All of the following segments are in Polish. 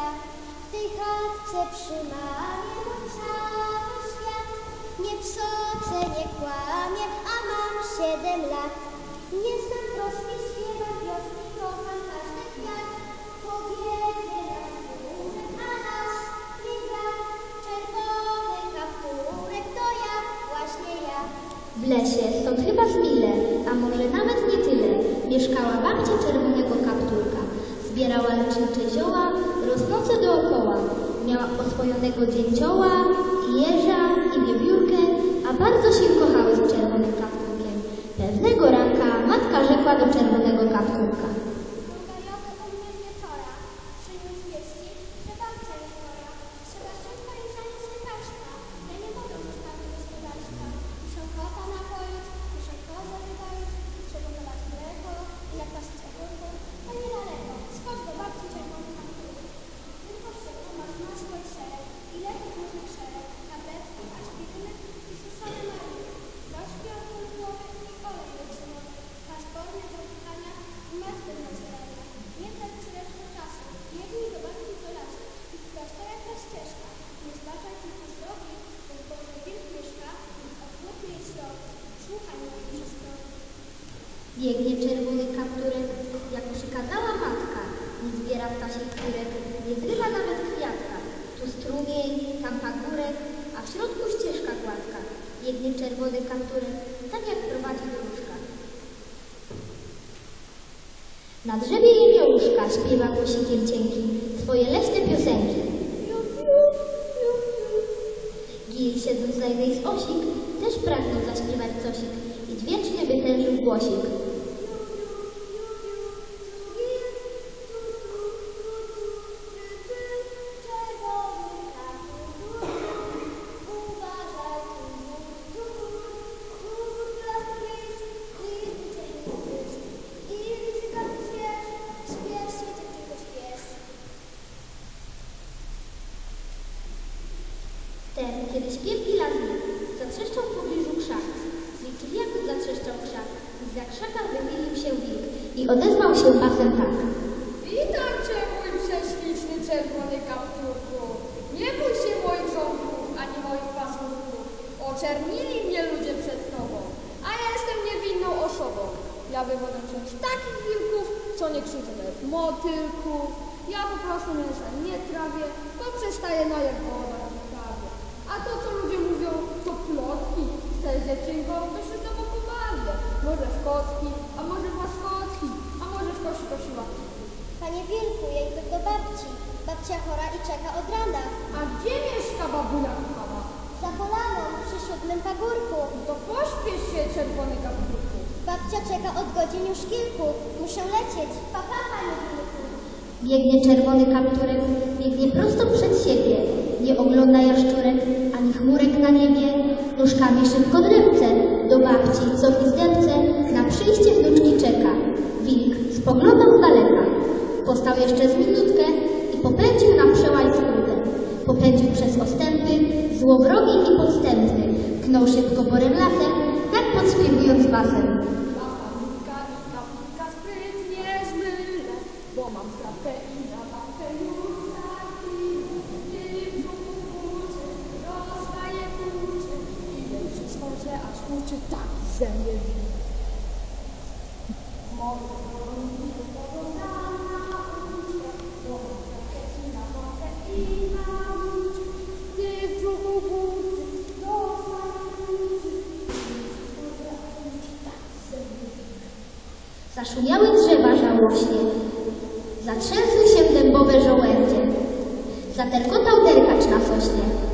ja. W tej chatce przy mamie mój cały świat. Nie psocę, nie kłamie, a mam siedem lat. Nie znam troski, śpiewam wioski, kocham każdy kwiat. Powiedzie nas górek, a nas nie brak. Czerwony kapturek to ja, właśnie ja. W lesie, stąd chyba z mile, a może nawet nie tyle, mieszkała babcia czerwonego kapturka. Zbierała lecznicze zioła, rosnące dookoła. Miała oswojonego dzięcioła, jeża i wiewiórkę, a bardzo się kochały z czerwonym kapturkiem. Pewnego ranka matka rzekła do czerwonego kapturka. Gajowy u mnie z wieczora przyniósł wieści, że babcia jest chora. Trzeba szybko i zanieść lekarza. Ja nie mogę zostawić gospodarstwa. Muszę kota napoić, muszę kozę wydoić, przygotować mleko i napaść cebulkę. To niedaleko. Skocz do babci czerwony kapturek. Tylko szybko masz masło i serek, i leków różnych szereg, tabletki, aspiryny i suszone maliny. Proszki od ból głowy i olej rodzinowy. Masz formę do pytania i masz do nacierania. Nie trać resztę czasu. Biegnij do babci do lasu. I prosta jak ta ścieżka. Nie zbaczaj tylko z drogi, bo w Boże wilk mieszka i okrutny jest rok. Słuchaj mojej przestrogi. Biegnie czerwony kapturek, jak przykazała matka. Nie zrywa nawet kwiatka. Tu strumień, tam pagórek, a w środku ścieżka gładka. Biegnie czerwony kapturek, tak jak prowadzi do łóżka. Na drzewie jemiołuszka śpiewa głosikiem cienki swoje leśne piosenki. Gil siedząc na jednej z osik, też pragnął zaśpiewać cosik i dźwięcznie wytężył głosik. Kiedy śpiew Gila znikł, zatrzeszczał w pobliżu krzak. Zliczyli jak zatrzeszczał krzak, z za krzaka wychylił się wilk i odezwał się basem tak. Witam cię, mój prześliczny czerwony kapturku. Nie bój się moich rządków, ani moich pasmurków. Oczernili mnie ludzie przed tobą, a ja jestem niewinną osobą. Ja wywodzę się z takich wilków, co nie krzyczą nawet motylków. Ja po prostu mięsa nie trawię, bo przestaję na jak woda to, co ludzie mówią, to plotki. Chcesz dziewczynką, to się tobą pobawię. Może w kotki, a może w łaskotki, a może w kosi kosiła. Panie Wilku, ja idę do babci. Babcia chora i czeka od rana. A gdzie mieszka babunia kochana? Za polaną, przy siódmym pagórku. To pośpiesz się, czerwony kapturku. Babcia czeka od godzin już kilku. Muszę lecieć. Pa, pa, panie Wilku. Biegnie czerwony kapturek, biegnie prosto przed siebie. Nie ogląda jaszczurek, ani chmurek na niebie. Nóżkami szybko drewce, do babci, co w izdebce, na przyjście wnuczki czeka. Wilk spoglądał z daleka. Postał jeszcze z minutkę i popędził na przełaj skrótę. Popędził przez ostępy, złowrogi i podstępny. Knął szybko borem lasem, tak podśpiewując basem. Mnie win. Zaszumiały drzewa żałośnie, zatrzęsły się dębowe żołędzie, zaterkotał derkacz na sośnie.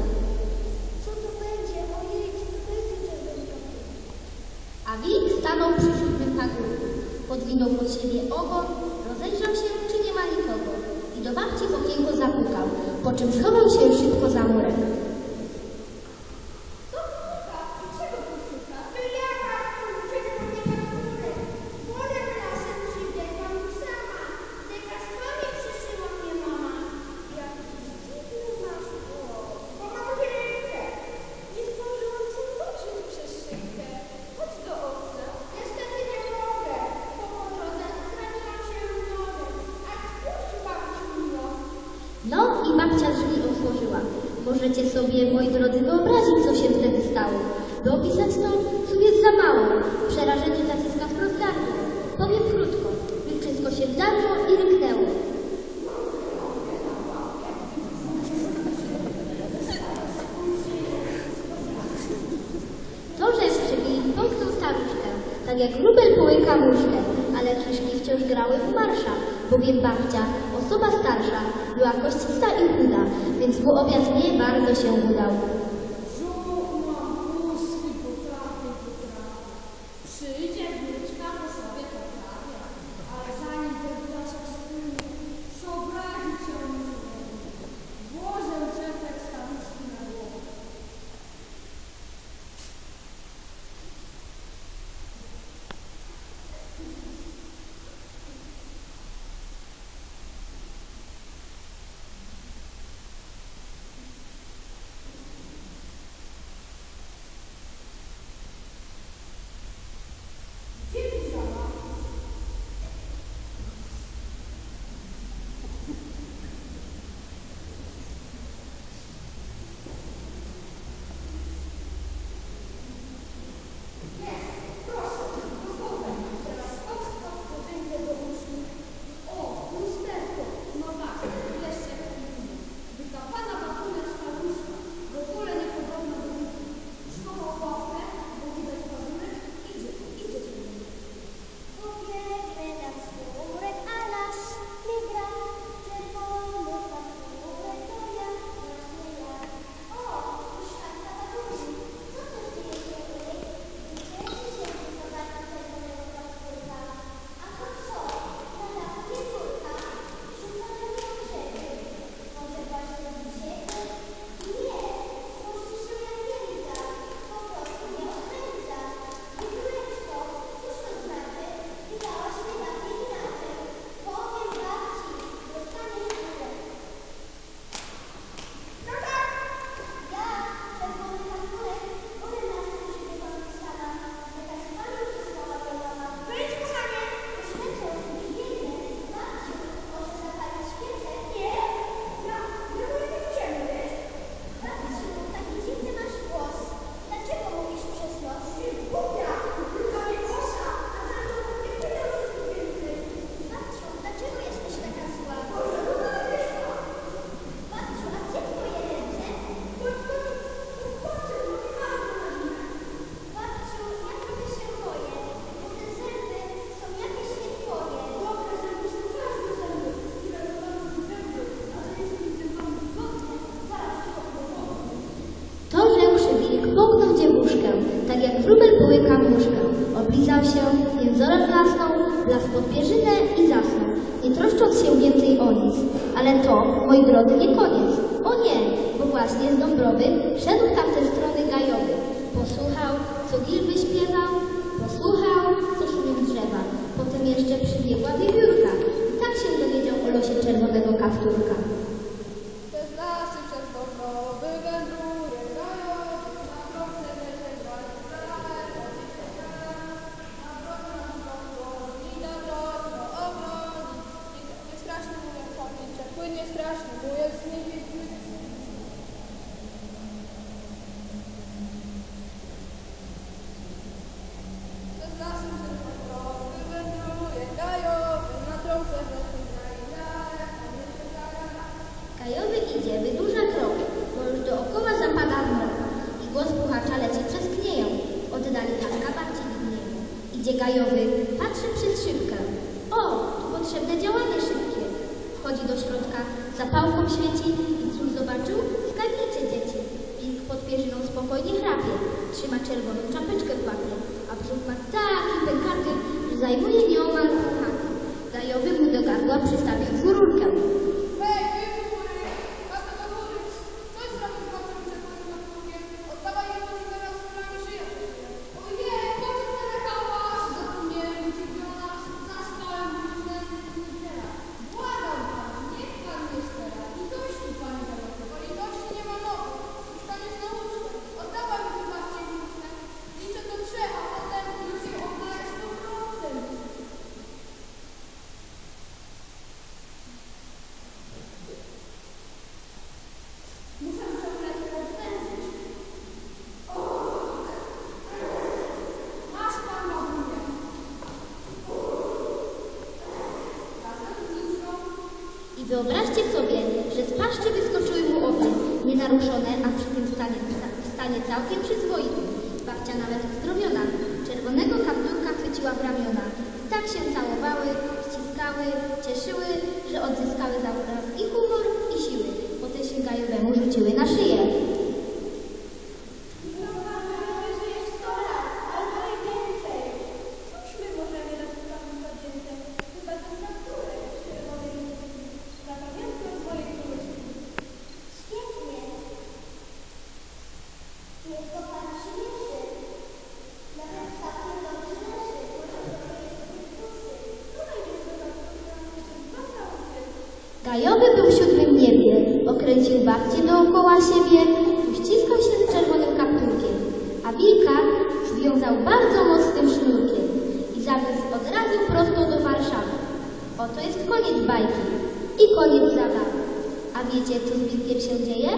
babcia drzwi otworzyła. Możecie sobie, moi drodzy, wyobrazić, co się wtedy stało. Dopisać tą tu jest za mało. Przerażenie zaciska w rozgarnie. Powiem krótko. Wszystko się wdarło i ryknęło. To żeś przybili pomknął staruszkę, tak jak rubel połyka muszkę, ale krzyżki wciąż grały w marszach bowiem babcia, osoba starsza, była koścista i chuda, więc mu obiad nie bardzo się udał. Ulizał się, jęzorem klasnął, las pod pierzynę i zasnął, nie troszcząc się więcej o nic. Ale to, moi drodzy, nie koniec. O nie, bo właśnie z Dąbrowy szedł tam ze strony gajowy. Posłuchał, co gil wyśpiewał, posłuchał, co szumią drzewa. Potem jeszcze przybiegła wiewiórka i tak się dowiedział o losie czerwonego kapturka. kolejowy patrzy przez szybkę. O, tu potrzebne działanie szybkie. Wchodzi do środka, zapałką świeci i cóż zobaczył? Skarbnicy dzieci. Wilk pod pierzyną spokojnie hrabie, trzyma czerwoną czapeczkę w łapie, a brzuch ma taki pękaty, że zajmuje nieomal ruchami. Gajowy mu do gardła przystawił rurkę. zaruszone, a przy tym stanie, w stanie całkiem przyzwoitym. Babcia nawet zdrowiona, czerwonego kapturka chwyciła w ramiona. Tak się całowały, ściskały, cieszyły, że odzyskały zaraz i humor, i siły. Potem się gajowemu rzuciły na szyję. wiecie, co z wilkiem się dzieje?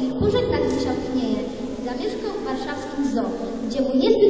Wilkurzek na tak książnieje. Zamieszkał w warszawskim zoo, gdzie mu niezbyt